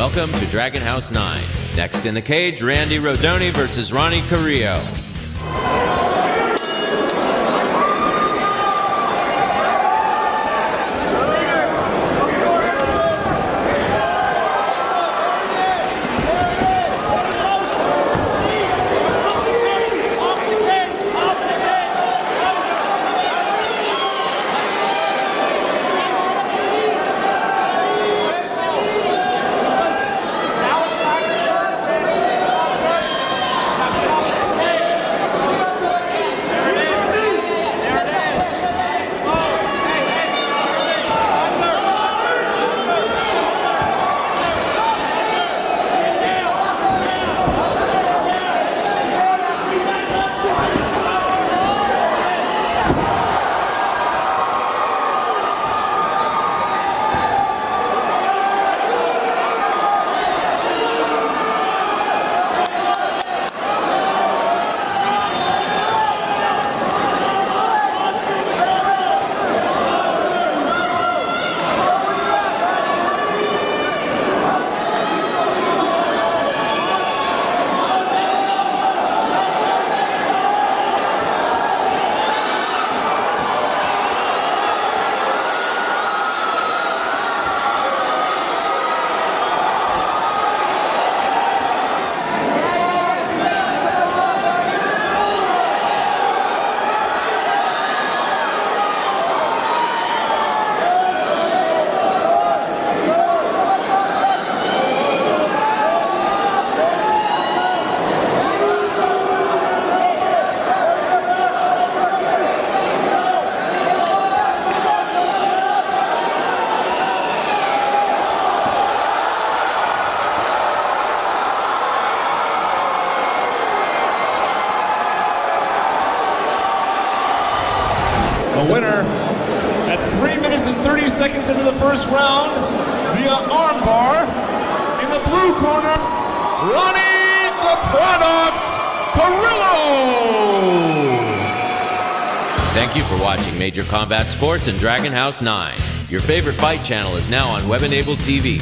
Welcome to Dragon House 9. Next in the cage, Randy Rodoni versus Ronnie Carillo. The winner at 3 minutes and 30 seconds into the first round via armbar in the blue corner, Ronnie the Product Carillo. Thank you for watching Major Combat Sports and Dragon House 9. Your favorite fight channel is now on web enabled TV.